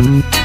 Mm-hmm.